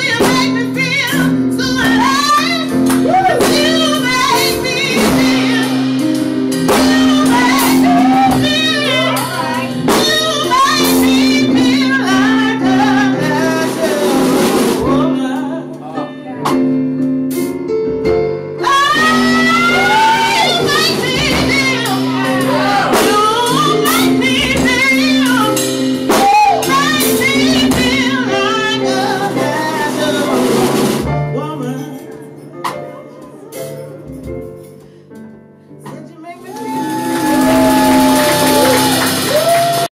you make me feel?